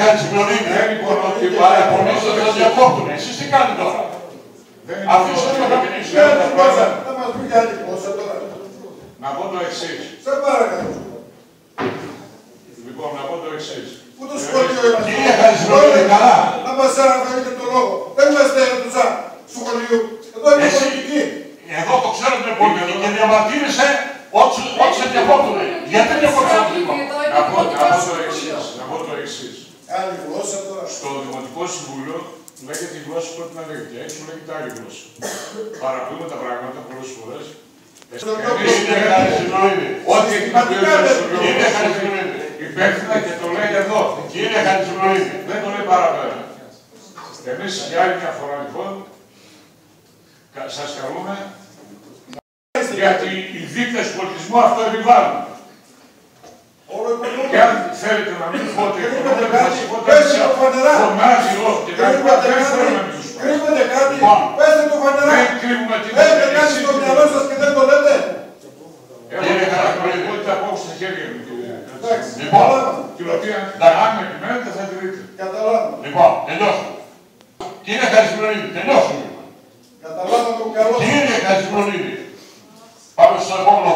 Χατζημιονίδη, Δεν μπορώ και και παραπονίζονται θα διακόπτουν. Εσείς τι κάνετε τώρα. Δεν Αφήστε μπορώ. το να μιλήσει. Ναι, δεν μπορούσα. Θα μας πει για άλλη γλώσσα τώρα. Να πω το εξή. Σε παρακαλώ. Λοιπόν, να πω το εξή. Πού το σχολείο είμαστε. Κύριε Χατζημιονίδη, καλά. Να μας αναφέρετε το λόγο. Δεν είμαστε αίθουσα σχολείου. Εδώ είναι Εσύ- πολιτική. Εδώ το ξέρω την πολιτική και διαμαρτύρεσαι ό,τι ό,τι σε διακόπτουν. Γιατί διακόπτουν το τμήμα. Να πω, να πω το εξή. Να πω το εξή. Άλλη γλώσσα τώρα. Στο Δημοτικό Συμβούλιο λέγεται η γλώσσα που πρέπει να λέγεται. Έξω λέγεται άλλη γλώσσα. Παραποιούμε τα πράγματα πολλές φορές. Κύριε Χατζημιονίδη, Ό,τι έχει να πει ο κύριε Χατζημιονίδη, υπεύθυνα και το λέει εδώ. κύριε Χατζημιονίδη, Δεν το λέει παραπέρα. Εμείς για άλλη μια φορά λοιπόν κα- σας καλούμε γιατί οι δείκτες πολιτισμού αυτό επιβάλλουν. Όλο το λόγο. Και αν θέλετε να μην πότε Κρύβεται θα κάτι. σας πω Πέστε το φανερά. φωνάζει εδώ και τα λοιπά, Κρύβεται δεν κάτι. θέλουμε να τους πω. Κρύβεται κάτι. Λοιπόν. Πέστε το φανερά. Δεν κρύβουμε τίποτα. Έχετε κάτι Εσείς στο κρύβετε. μυαλό σας και δεν το λέτε. Έχω Κύριε την Καρακούρη. πραγματικότητα απόψε στα χέρια μου. κύριε. Εντάξει. Λοιπόν. Καταλάβαμε. Την οποία αν με επιμένετε θα τη δείτε. Καταλάβαμε. λοιπόν, τελειώσαμε. Κύριε Χατζημιονίδη, τελειώσαμε. Καταλάβαμε το καλό. Κύριε Χατζημιονίδη, πάμε στο επόμενο